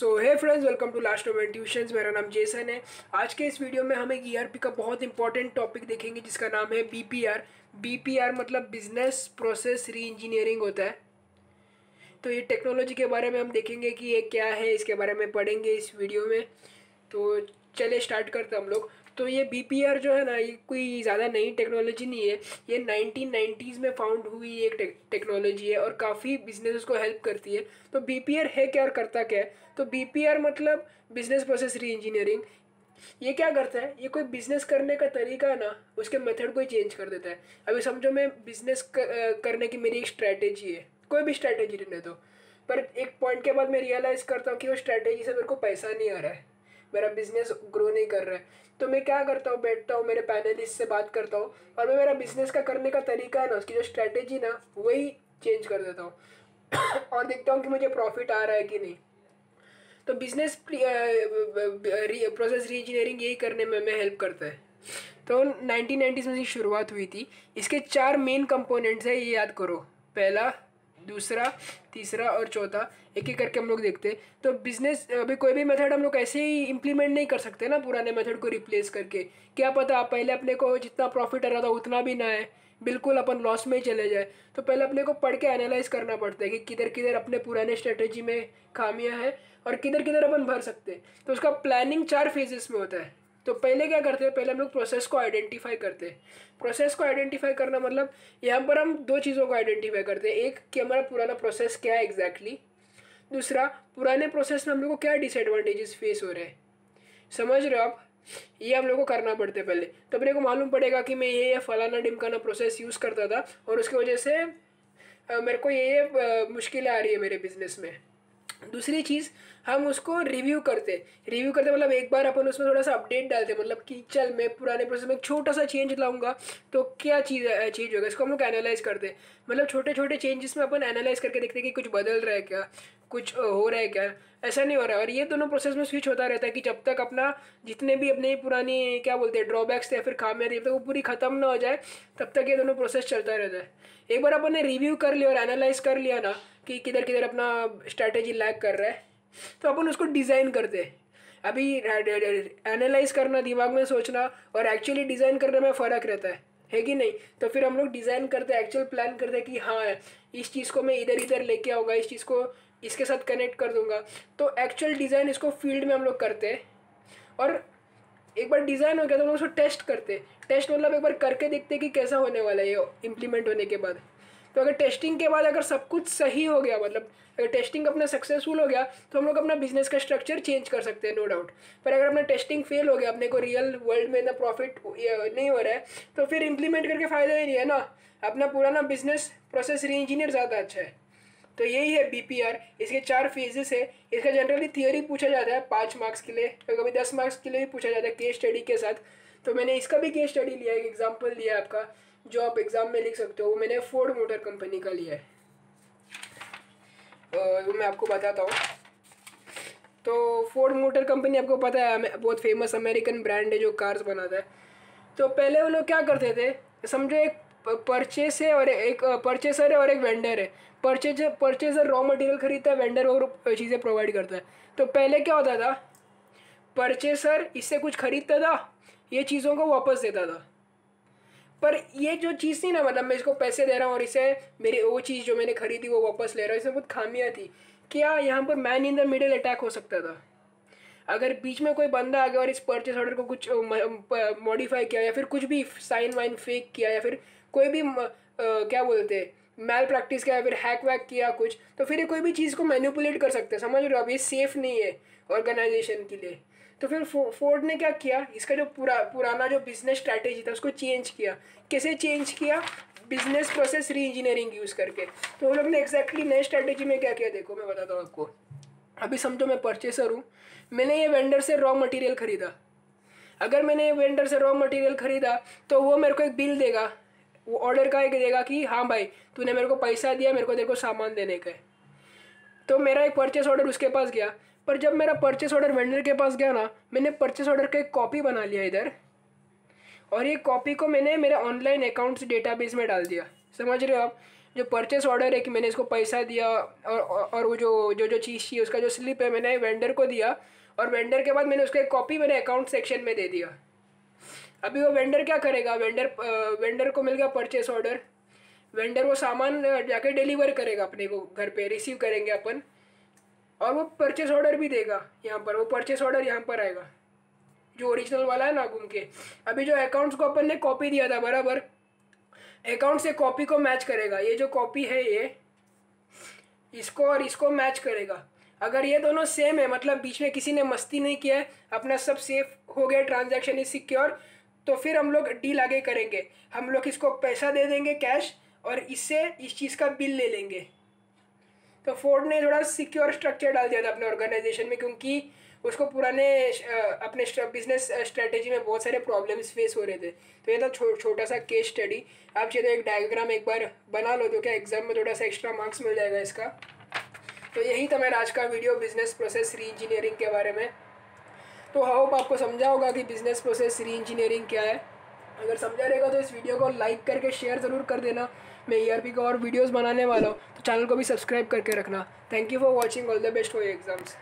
So hi friends welcome to last moment tuitions मेरा नाम Jason है। आज के इस वीडियो में हम एक ईआरपी का बहुत इंपॉर्टेंट टॉपिक देखेंगे, जिसका नाम है बीपीआर बीपीआर मतलब बिज़नेस प्रोसेस री इंजीनियरिंग होता है। तो ये टेक्नोलॉजी के बारे में हम देखेंगे कि ये क्या है, इसके बारे में पढ़ेंगे इस वीडियो में। तो चले स्टार्ट करते हम लोग। तो ये बीपीआर जो है ना, ये कोई ज़्यादा नई टेक्नोलॉजी नहीं है। ये नाइनटीन में फाउंड हुई एक टेक्नोलॉजी है और काफ़ी बिज़नेस को हेल्प करती है। तो बीपीआर है क्या और करता क्या है? तो बीपीआर मतलब बिज़नेस प्रोसेस री इंजीनियरिंग ये क्या करता है? ये कोई बिज़नेस करने का तरीका ना, उसके मेथड को ही चेंज कर देता है। अभी समझो मैं बिज़नेस करने की मेरी एक स्ट्रैटेजी है। कोई भी स्ट्रैटेजी रहने दो। पर एक पॉइंट के बाद मैं रियलाइज़ करता हूँ कि वो स्ट्रैटेजी से मेरे को पैसा नहीं आ रहा है। मेरा बिज़नेस ग्रो नहीं कर रहा है। तो मैं क्या करता हूँ, बैठता हूँ, मेरे पैनलिस्ट से बात करता हूँ और मैं मेरा बिज़नेस का करने का तरीका है ना, उसकी जो स्ट्रैटेजी ना, वही चेंज कर देता हूँ। और देखता हूँ कि मुझे प्रॉफिट आ रहा है कि नहीं। तो बिज़नेस प्रोसेस री इंजीनियरिंग यही करने में हमें हेल्प करता है। तो नाइनटीन नाइन्टीज़ में शुरुआत हुई थी। इसके चार मेन कंपोनेंट्स है, ये याद करो। पहला दूसरा, तीसरा और चौथा, एक एक करके हम लोग देखते हैं। तो बिज़नेस अभी कोई भी मेथड हम लोग ऐसे ही इम्प्लीमेंट नहीं कर सकते ना पुराने मेथड को रिप्लेस करके। क्या पता पहले अपने को जितना प्रॉफिट आ रहा था उतना भी ना है बिल्कुल अपन लॉस में ही चले जाए। तो पहले अपने को पढ़ के एनालाइज करना पड़ता है कि किधर किधर अपने पुराने स्ट्रेटेजी में खामियाँ हैं और किधर किधर अपन भर सकते हैं। तो उसका प्लानिंग चार फेजेस में होता है। तो पहले क्या करते हैं? पहले हम लोग प्रोसेस को आइडेंटिफाई करते हैं। प्रोसेस को आइडेंटिफाई करना मतलब यहाँ पर हम दो चीज़ों को आइडेंटिफाई करते हैं। एक, कि हमारा पुराना प्रोसेस क्या है एग्जैक्टली. दूसरा, पुराने प्रोसेस में हम लोग को क्या डिसएडवांटेजेस फेस हो रहे हैं? समझ रहे हो आप? ये हम लोग को करना पड़ता है पहले। तो अपने को मालूम पड़ेगा कि मैं ये फलाना डिमकाना प्रोसेस यूज़ करता था और उसकी वजह से मेरे को ये ये मुश्किलें आ रही है मेरे बिज़नेस में। दूसरी चीज़, हम उसको रिव्यू करते। रिव्यू करते मतलब एक बार अपन उसमें थोड़ा सा अपडेट डालते मतलब कि चल मैं पुराने प्रोसेस में छोटा सा चेंज लाऊँगा तो क्या चीज़ चेंज होगा? इसको हम लोग एनालाइज करते मतलब छोटे छोटे चेंजेस में अपन एनालाइज करके देखते कि कुछ बदल रहा है क्या, कुछ हो रहा है क्या। ऐसा नहीं हो रहा है। और ये दोनों प्रोसेस में स्विच होता रहता है कि जब तक अपना जितने भी अपने पुरानी, क्या बोलते हैं ड्रॉबैक्स या फिर खामियाँ जब तक वो पूरी ख़त्म ना हो जाए, तब तक ये दोनों प्रोसेस चलता रहता है। एक बार अपन ने रिव्यू कर लिया और एनालाइज कर लिया ना कि किधर किधर अपना स्ट्रैटेजी लैक कर रहा है तो अपन उसको डिज़ाइन करते अभी एनालाइज करना, दिमाग में सोचना और एक्चुअली डिज़ाइन करने में फ़र्क रहता है है कि नहीं? तो फिर हम लोग डिज़ाइन करते हैं एक्चुअल प्लान करते हैं कि हाँ इस चीज़ को मैं इधर इधर लेके आऊँगा, इस चीज़ को इसके साथ कनेक्ट कर दूँगा। तो एक्चुअल डिज़ाइन इसको फ़ील्ड में हम लोग करते हैं। और एक बार डिज़ाइन हो गया तो हम लोग उसको टेस्ट करते टेस्ट मतलब एक बार करके देखते हैं कि कैसा होने वाला है ये इम्प्लीमेंट होने के बाद। तो अगर टेस्टिंग के बाद अगर सब कुछ सही हो गया मतलब अगर टेस्टिंग अपना सक्सेसफुल हो गया तो हम लोग अपना बिज़नेस का स्ट्रक्चर चेंज कर सकते हैं नो डाउट पर अगर अपना टेस्टिंग फेल हो गया, अपने को रियल वर्ल्ड में इतना प्रॉफिट नहीं हो रहा है तो फिर इम्प्लीमेंट करके फ़ायदा ही नहीं है ना। अपना पुराना बिज़नेस प्रोसेस री इंजीनियर ज़्यादा अच्छा है। तो यही है बीपीआर इसके चार फेजेस है। इसका जनरली थियोरी पूछा जाता है पाँच मार्क्स के लिए कभी दस मार्क्स के लिए भी पूछा जाता है केस स्टडी के साथ। तो मैंने इसका भी केस स्टडी लिया है, एक एग्ज़ाम्पल लिया है आपका, जो आप एग्ज़ाम में लिख सकते हो। वो मैंने फोर्ड मोटर कंपनी का लिया है। वो मैं आपको बताता हूँ। तो फोर्ड मोटर कंपनी आपको पता है बहुत फ़ेमस अमेरिकन ब्रांड है जो कार्स बनाता है। तो पहले वो लोग क्या करते थे? समझो एक परचेस है और एक परचेसर है और एक वेंडर है। परचेज परचेसर रॉ मटेरियल खरीदता है वेंडर और चीज़ें प्रोवाइड करता है। तो पहले क्या होता था? परचेसर इससे कुछ खरीदता था, ये चीज़ों को वापस देता था। पर ये जो चीज़ थी ना मतलब मैं इसको पैसे दे रहा हूँ और इसे मेरी, वो चीज़ जो मैंने खरीदी वो वापस ले रहा हूँ, इसमें बहुत खामियाँ थी। क्या यहाँ पर man in the middle attack हो सकता था? अगर बीच में कोई बंदा आ गया और इस परचेस ऑर्डर को कुछ मॉडिफाई किया या फिर कुछ भी साइन वाइन फेक किया या फिर कोई भी आ, क्या बोलते हैं मैल प्रैक्टिस किया फिर हैक वैक किया कुछ तो फिर ये कोई भी चीज़ को मैनिपुलेट कर सकते हैं समझ रहे हो? अब ये सेफ़ नहीं है ऑर्गेनाइजेशन के लिए। तो फिर फोर्ड ने क्या किया? इसका जो पूरा पुराना जो बिज़नेस स्ट्रैटेजी था उसको चेंज किया। कैसे चेंज किया? बिज़नेस प्रोसेस री इंजीनियरिंग यूज़ करके। तो वो लोग ने एक्जैक्टली नए स्ट्रैटेजी में क्या किया? देखो मैं बताता हूँ आपको। अभी समझो मैं परचेसर हूँ। मैंने ये वेंडर से रॉ मटेरियल ख़रीदा। अगर मैंने ये वेंडर से रॉ मटेरियल ख़रीदा तो वो मेरे को एक बिल देगा। वो ऑर्डर का एक देगा कि हाँ भाई, तूने मेरे को पैसा दिया, मेरे को तेरे को सामान देने का है। तो मेरा एक परचेस ऑर्डर उसके पास गया। पर जब मेरा परचेस ऑर्डर वेंडर के पास गया ना, मैंने परचेस ऑर्डर का एक कॉपी बना लिया इधर। और ये कॉपी को मैंने मेरे ऑनलाइन अकाउंट्स डेटाबेस में डाल दिया। समझ रहे हो आप? जो परचेस ऑर्डर है कि मैंने इसको पैसा दिया, और और वो जो जो जो चीज़ थी, उसका जो स्लिप है, मैंने वेंडर को दिया। और वेंडर के बाद मैंने उसका एक कॉपी मैंने अकाउंट सेक्शन में दे दिया। अभी वो वेंडर क्या करेगा? वेंडर वेंडर को मिल गया परचेस ऑर्डर वेंडर वो सामान जाके डिलीवर करेगा अपने को, घर पे रिसीव करेंगे अपन। और वो परचेस ऑर्डर भी देगा, यहाँ पर, वो परचेस ऑर्डर यहाँ पर आएगा। जो ओरिजिनल वाला है ना घूम के अभी जो अकाउंट्स को अपन ने कॉपी दिया था, बराबर। अकाउंट से कॉपी को मैच करेगा। ये जो कॉपी है ये, इसको और इसको मैच करेगा। अगर ये दोनों सेम है मतलब बीच में किसी ने मस्ती नहीं किया है अपना सब सेफ़ हो गया ट्रांजैक्शन इज़ सिक्योर तो फिर हम लोग डील आगे करेंगे। हम लोग इसको पैसा दे देंगे कैश और इससे इस चीज़ का बिल ले लेंगे। तो फोर्ड ने थोड़ा सिक्योर स्ट्रक्चर डाल दिया था अपने ऑर्गेनाइजेशन में क्योंकि उसको पुराने अपने बिज़नेस स्ट्रेटेजी में बहुत सारे प्रॉब्लम्स फेस हो रहे थे। तो ये था छो, छोटा सा केस स्टडी आप चाहे तो एक डायग्राम एक बार बना लो तो क्या एग्ज़ाम में थोड़ा सा एक्स्ट्रा मार्क्स मिल जाएगा इसका। तो यही था मेरा आज का वीडियो बिज़नेस प्रोसेस री इंजीनियरिंग के बारे में। तो होप आपको समझा होगा कि बिज़नेस प्रोसेस री इंजीनियरिंग क्या है। अगर समझा रहेगा तो इस वीडियो को लाइक करके शेयर ज़रूर कर देना। मैं ई आर पी का और वीडियोज़ बनाने वाला हूँ तो चैनल को भी सब्सक्राइब करके रखना। Thank you for watching all the best for exams